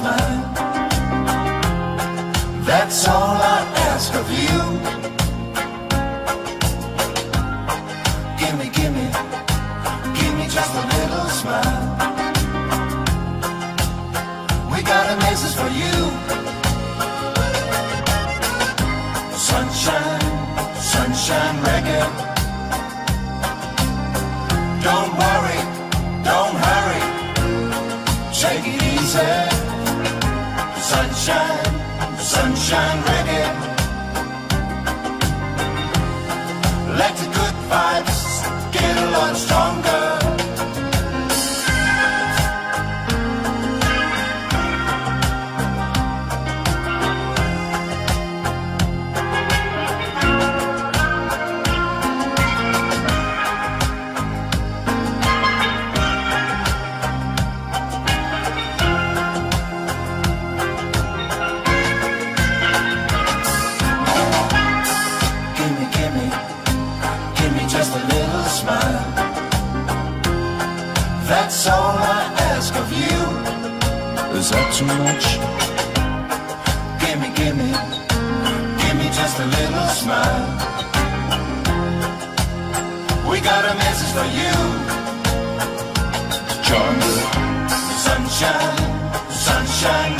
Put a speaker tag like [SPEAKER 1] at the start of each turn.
[SPEAKER 1] promised. That's all I ask of you. Gimme, gimme, gimme just a little smile. We got a message for you. Sunshine, sunshine reggae. Sunshine, sunshine reggae. Let the good vibes get a lot stronger. Smile. That's all I ask of you. Is that too much? Gimme, gimme, gimme just a little smile. We got a message for you. Jungle. Sunshine, sunshine,